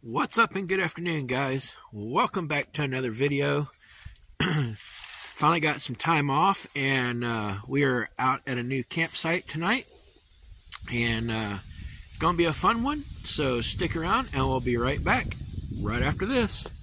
What's up and good afternoon, guys? Welcome back to another video. Finally got some time off, and uh, we are out at a new campsite tonight. And uh, it's going to be a fun one, so stick around, and we'll be right back right after this.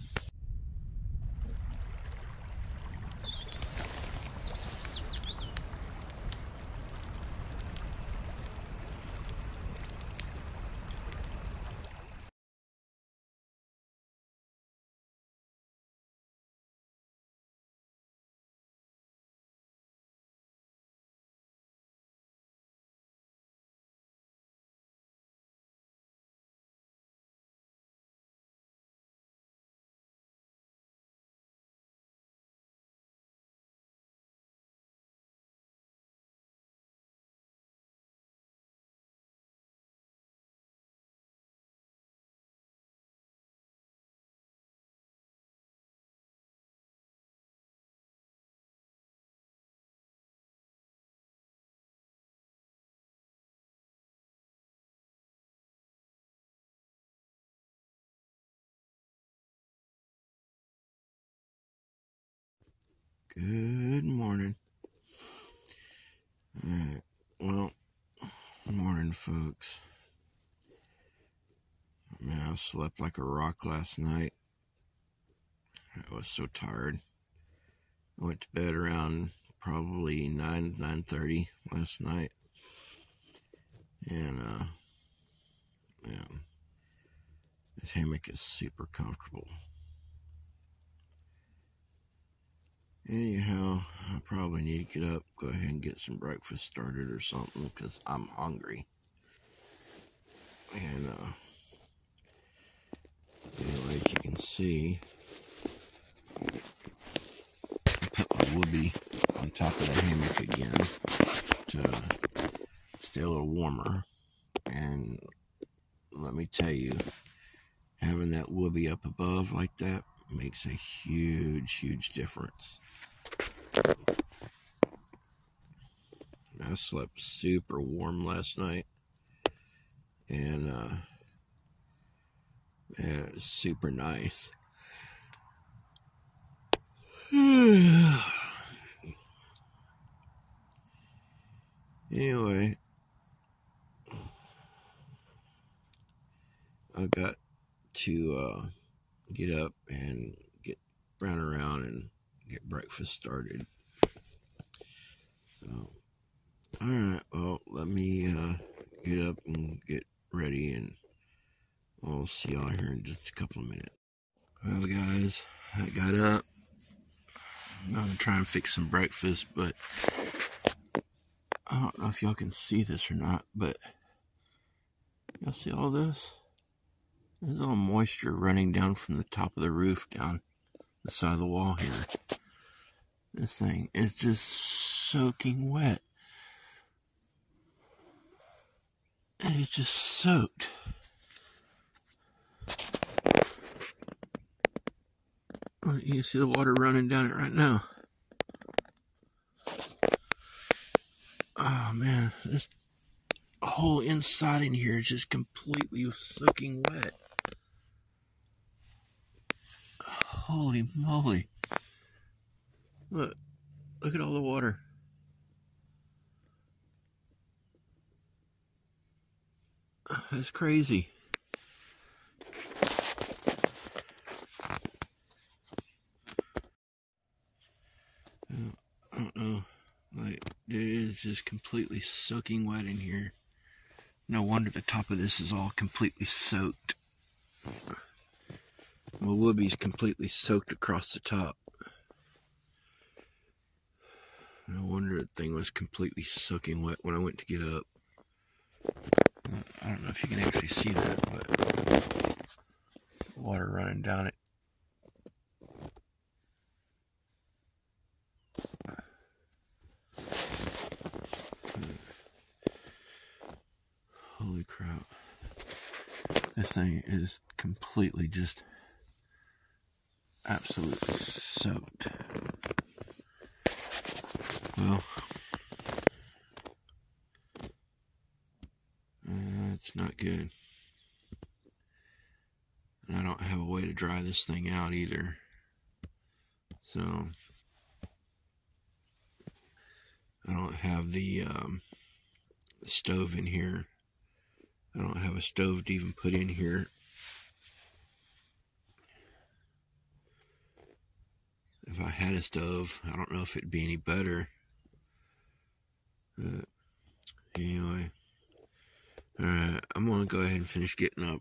Good morning. Alright, well, morning, folks. Man, I slept like a rock last night. I was so tired. I went to bed around probably 9, 9.30 last night. And, uh, man, this hammock is super comfortable. Anyhow, I probably need to get up, go ahead and get some breakfast started or something because I'm hungry. And, uh, anyway, as you can see, I put my woobie on top of the hammock again to stay a little warmer. And let me tell you, having that woobie up above like that makes a huge, huge difference. I slept super warm last night. And, uh, yeah, it was super nice. anyway, I got to, uh, get up and get run around and get breakfast started. So, all right, well, let me uh, get up and get ready, and I'll see y'all here in just a couple of minutes. Well, guys, I got up. I'm gonna try and fix some breakfast, but I don't know if y'all can see this or not, but y'all see all this? There's all moisture running down from the top of the roof down the side of the wall here. This thing is just soaking wet. And it's just soaked. You see the water running down it right now. Oh man, this whole inside in here is just completely soaking wet. Holy moly. Look, look at all the water. That's crazy. I don't know. Like, it is just completely soaking wet in here. No wonder the top of this is all completely soaked. My woobie's completely soaked across the top. No wonder the thing was completely soaking wet when I went to get up. I don't know if you can actually see that, but water running down it. Holy crap. This thing is completely just absolutely soaked. Well, that's not good. And I don't have a way to dry this thing out either. So I don't have the, um, the stove in here. I don't have a stove to even put in here. If I had a stove, I don't know if it'd be any better. But anyway, alright, I'm gonna go ahead and finish getting up.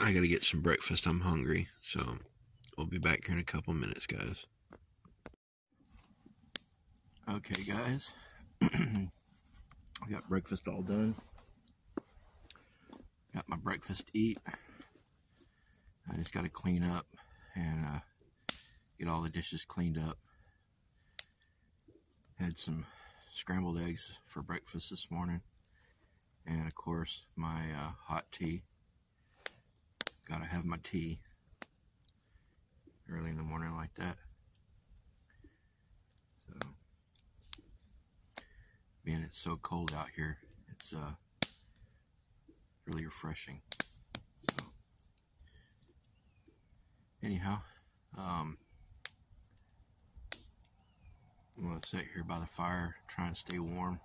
I gotta get some breakfast. I'm hungry, so we'll be back here in a couple minutes, guys. Okay, guys, I got breakfast all done. Got my breakfast to eat. I just got to clean up and uh, get all the dishes cleaned up. Had some scrambled eggs for breakfast this morning. And of course, my uh, hot tea. Gotta have my tea early in the morning like that. So, being it's so cold out here, it's uh, really refreshing. So, anyhow, um, I'm going to sit here by the fire, try and stay warm,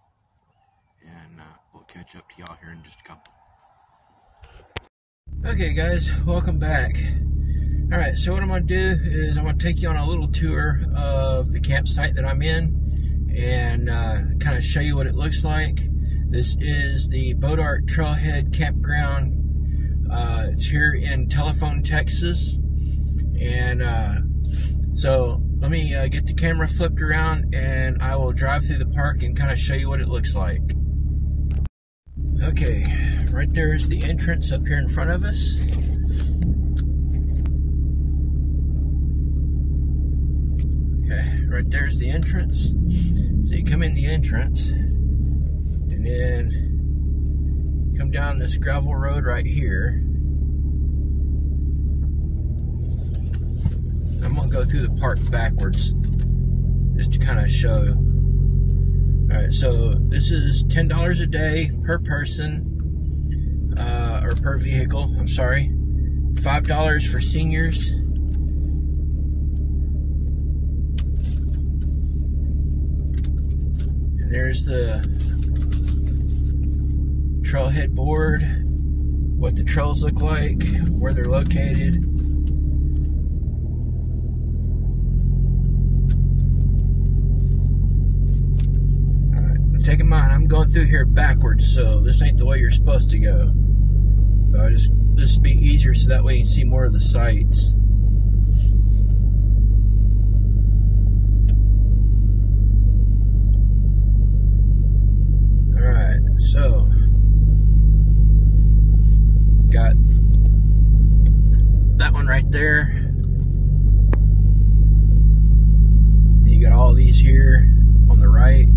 and uh, we'll catch up to y'all here in just a couple. Okay, guys, welcome back. All right, so what I'm going to do is I'm going to take you on a little tour of the campsite that I'm in and uh, kind of show you what it looks like. This is the Bois D'Arc Trailhead Campground. Uh, it's here in Telephone, Texas. And uh, so let me uh, get the camera flipped around and I will drive through the park and kind of show you what it looks like. Okay, right there is the entrance up here in front of us. Okay, right there's the entrance. So you come in the entrance and then come down this gravel road right here. I'm gonna go through the park backwards just to kind of show. All right, so this is ten dollars a day per person uh, or per vehicle. I'm sorry, five dollars for seniors. And there's the trailhead board, what the trails look like, where they're located. I'm going through here backwards, so this ain't the way you're supposed to go. But just this would be easier so that way you see more of the sights. Alright, so got that one right there. You got all these here on the right.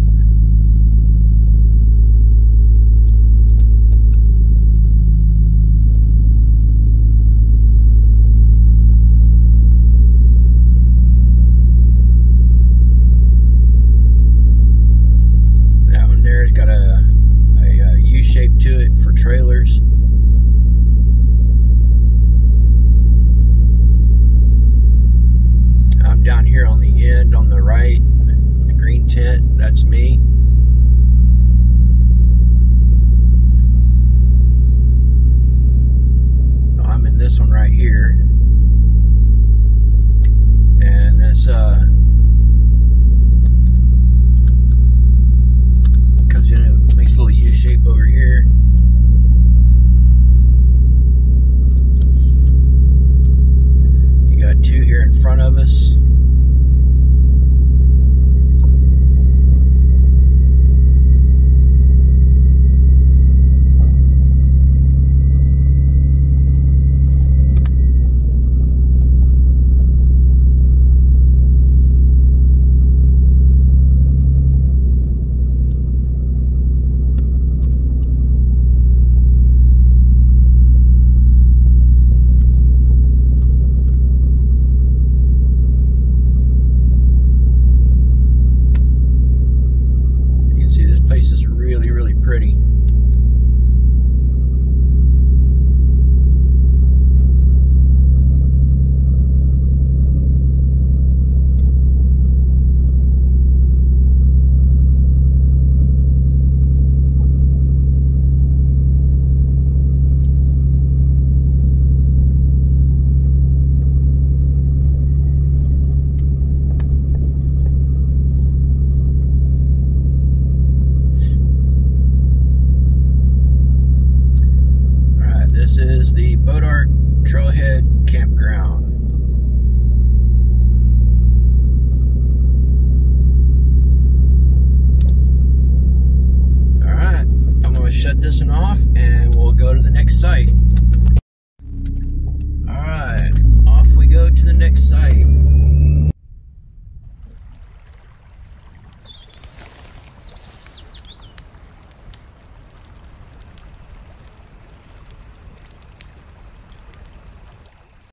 the Bois D'Arc Trailhead Campground. Alright, I'm going to shut this one off and we'll go to the next site. Alright, off we go to the next site.